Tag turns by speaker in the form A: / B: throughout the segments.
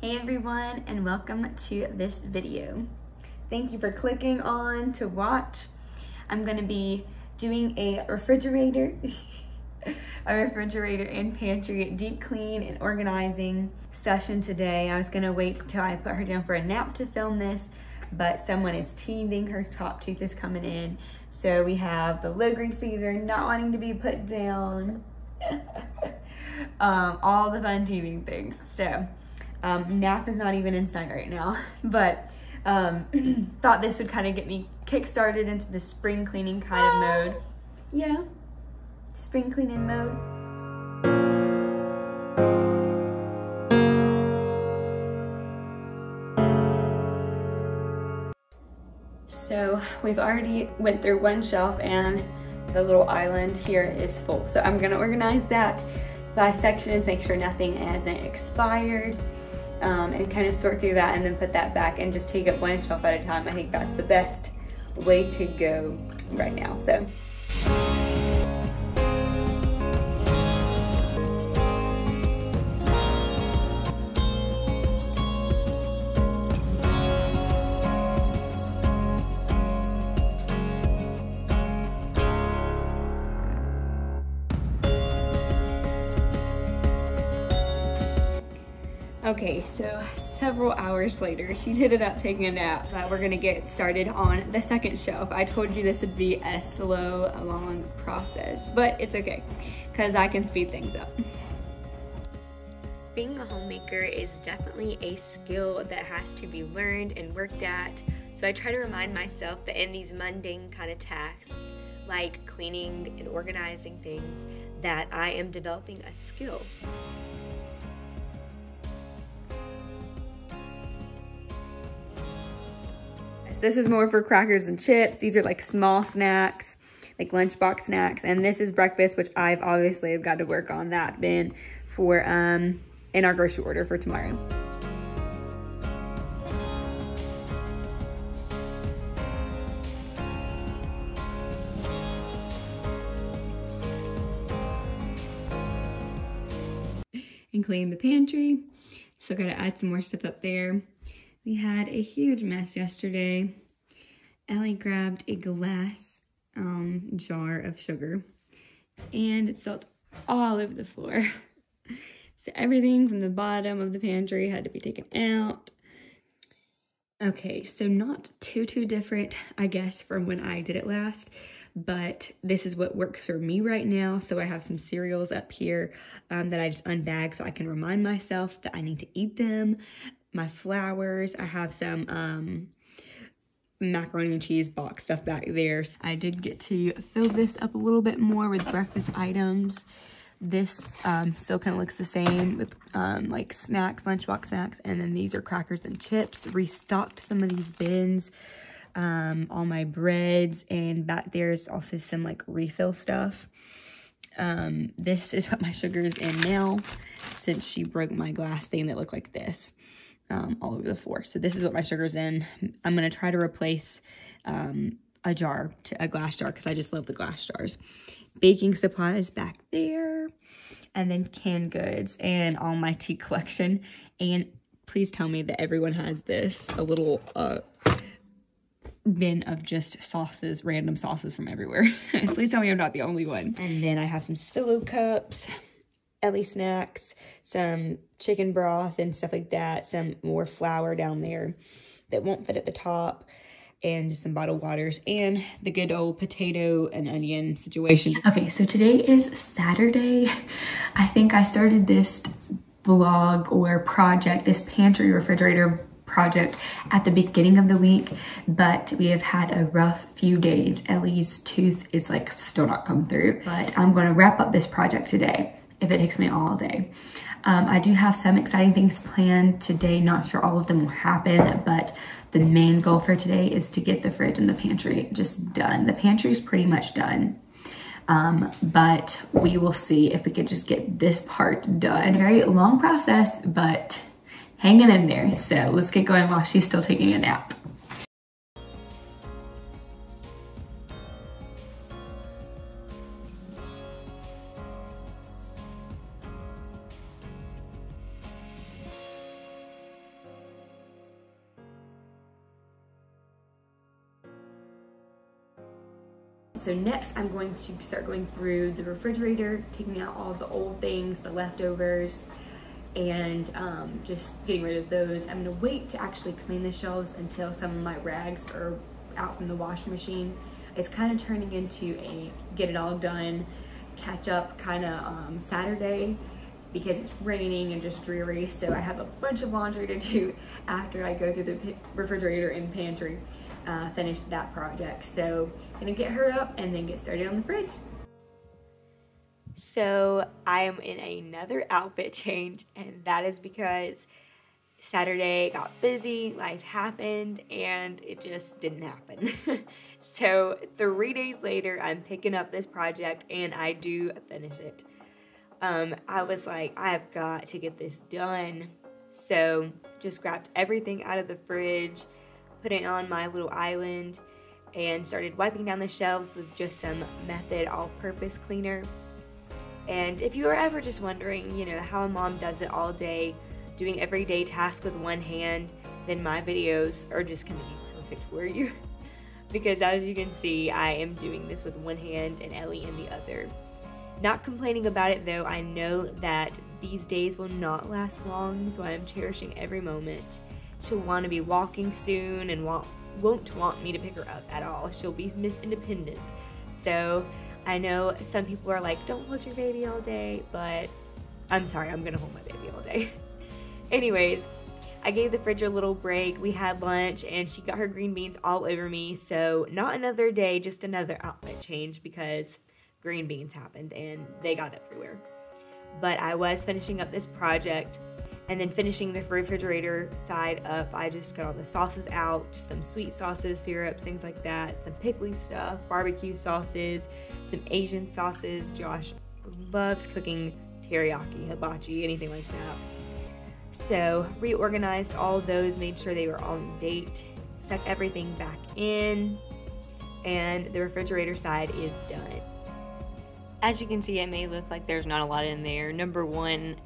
A: Hey everyone and welcome to this video. Thank you for clicking on to watch. I'm gonna be doing a refrigerator, a refrigerator and pantry deep clean and organizing session today. I was gonna wait until I put her down for a nap to film this, but someone is teething, her top tooth is coming in. So we have the grade fever not wanting to be put down. um, all the fun teething things. So um, nap is not even in sight right now, but um, thought this would kind of get me kick-started into the spring cleaning kind of mode. Yeah, spring cleaning mode. So we've already went through one shelf and the little island here is full. So I'm gonna organize that by sections, make sure nothing hasn't expired um, and kind of sort through that and then put that back and just take it one shelf at a time. I think that's the best way to go right now. So. Okay, so several hours later, she ended up taking a nap. Uh, we're gonna get started on the second shelf. I told you this would be a slow, long process, but it's okay, because I can speed things up. Being a homemaker is definitely a skill that has to be learned and worked at, so I try to remind myself that in these mundane kind of tasks, like cleaning and organizing things, that I am developing a skill. This is more for crackers and chips. These are like small snacks, like lunchbox snacks. And this is breakfast, which I've obviously have got to work on that bin for um, in our grocery order for tomorrow. And clean the pantry. So gotta add some more stuff up there. We had a huge mess yesterday. Ellie grabbed a glass um, jar of sugar and it spilled all over the floor. so everything from the bottom of the pantry had to be taken out. Okay, so not too, too different, I guess, from when I did it last, but this is what works for me right now. So I have some cereals up here um, that I just unbag so I can remind myself that I need to eat them my flours. I have some um, macaroni and cheese box stuff back there. I did get to fill this up a little bit more with breakfast items. This um, still kind of looks the same with um, like snacks, lunchbox snacks, and then these are crackers and chips. Restocked some of these bins, um, all my breads, and back there's also some like refill stuff. Um, this is what my sugar is in now since she broke my glass thing that looked like this um, all over the floor. So this is what my sugar's in. I'm going to try to replace um, a jar, to a glass jar, because I just love the glass jars. Baking supplies back there. And then canned goods and all my tea collection. And please tell me that everyone has this, a little uh, bin of just sauces, random sauces from everywhere. please tell me I'm not the only one. And then I have some solo cups, Ellie snacks, some chicken broth and stuff like that, some more flour down there that won't fit at the top, and some bottled waters, and the good old potato and onion situation. Okay, so today is Saturday. I think I started this vlog or project, this pantry refrigerator project at the beginning of the week, but we have had a rough few days. Ellie's tooth is like still not come through, but I'm gonna wrap up this project today if it takes me all day. Um, I do have some exciting things planned today. Not sure all of them will happen, but the main goal for today is to get the fridge and the pantry just done. The pantry is pretty much done. Um, but we will see if we could just get this part done. Very long process, but hanging in there. So let's get going while she's still taking a nap. So next I'm going to start going through the refrigerator, taking out all the old things, the leftovers, and um, just getting rid of those. I'm gonna wait to actually clean the shelves until some of my rags are out from the washing machine. It's kind of turning into a get it all done, catch up kind of um, Saturday because it's raining and just dreary. So I have a bunch of laundry to do after I go through the refrigerator and pantry uh, finish that project. So gonna get her up and then get started on the fridge.
B: So I am in another outfit change and that is because Saturday got busy, life happened, and it just didn't happen. so three days later, I'm picking up this project and I do finish it. Um, I was like, I have got to get this done. So just grabbed everything out of the fridge, put it on my little island, and started wiping down the shelves with just some Method all-purpose cleaner. And if you are ever just wondering, you know, how a mom does it all day, doing everyday tasks with one hand, then my videos are just gonna be perfect for you. because as you can see, I am doing this with one hand and Ellie in the other. Not complaining about it though, I know that these days will not last long, so I am cherishing every moment. She'll want to be walking soon and won't, won't want me to pick her up at all. She'll be Miss Independent. So I know some people are like, don't hold your baby all day, but I'm sorry, I'm gonna hold my baby all day. Anyways, I gave the fridge a little break. We had lunch and she got her green beans all over me. So, not another day, just another outfit change because green beans happened and they got everywhere. But I was finishing up this project and then finishing the refrigerator side up. I just got all the sauces out, some sweet sauces, syrups, things like that, some pickly stuff, barbecue sauces, some Asian sauces. Josh loves cooking teriyaki, hibachi, anything like that. So, reorganized all those, made sure they were all on date, stuck everything back in, and the refrigerator side is done. As you can see, it may look like there's not a lot in there. Number one,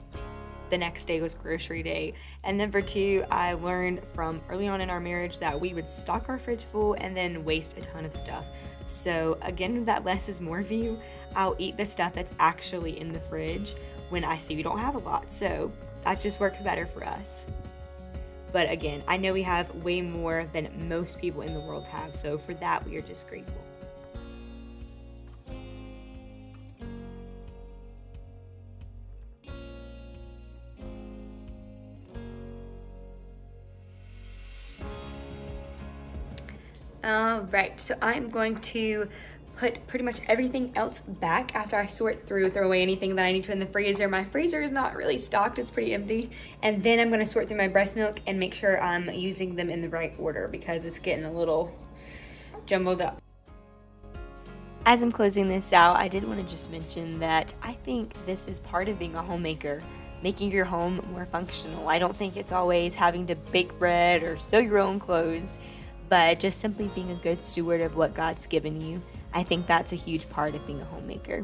B: the next day was grocery day. And number two, I learned from early on in our marriage that we would stock our fridge full and then waste a ton of stuff. So, again, that less is more view. I'll eat the stuff that's actually in the fridge when I see we don't have a lot. So, that just works better for us. But again, I know we have way more than most people in the world have. So, for that, we are just grateful.
A: All right, so I'm going to put pretty much everything else back after I sort through, throw away anything that I need to in the freezer. My freezer is not really stocked, it's pretty empty. And then I'm gonna sort through my breast milk and make sure I'm using them in the right order because it's getting a little jumbled up.
B: As I'm closing this out, I did want to just mention that I think this is part of being a homemaker, making your home more functional. I don't think it's always having to bake bread or sew your own clothes but just simply being a good steward of what God's given you. I think that's a huge part of being a homemaker.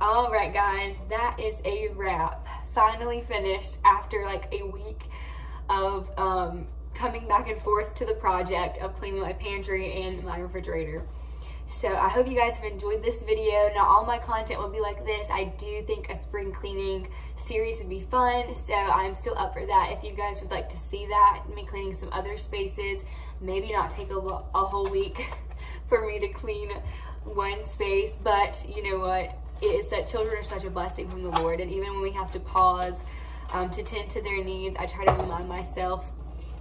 A: All right, guys, that is a wrap. Finally finished after like a week of um, coming back and forth to the project of cleaning my pantry and my refrigerator. So I hope you guys have enjoyed this video. Not all my content will be like this. I do think a spring cleaning series would be fun. So I'm still up for that. If you guys would like to see that, me cleaning some other spaces, maybe not take a, a whole week for me to clean one space. But you know what? It is that children are such a blessing from the Lord. And even when we have to pause um, to tend to their needs, I try to remind myself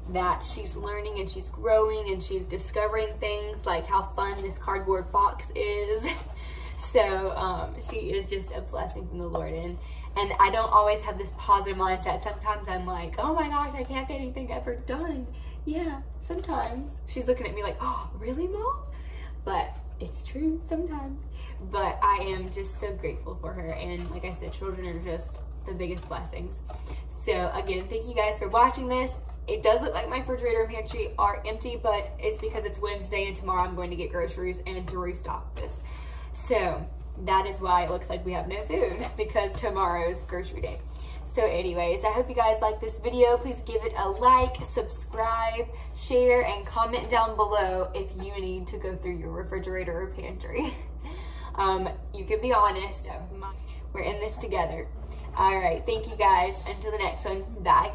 A: that she's learning and she's growing and she's discovering things like how fun this cardboard box is. so um, she is just a blessing from the Lord. And, and I don't always have this positive mindset. Sometimes I'm like, oh my gosh, I can't get anything ever done. Yeah, sometimes. She's looking at me like, oh, really, Mom? But it's true sometimes. But I am just so grateful for her. And like I said, children are just the biggest blessings. So again, thank you guys for watching this. It does look like my refrigerator and pantry are empty, but it's because it's Wednesday and tomorrow I'm going to get groceries and to restock this. So
B: that is why it looks like we have no food because tomorrow's grocery day. So anyways, I hope you guys like this video. Please give it a like, subscribe, share, and comment down below if you need to go through your refrigerator or pantry. Um, you can be honest. We're in this together. All right. Thank you guys. Until the next one. Bye.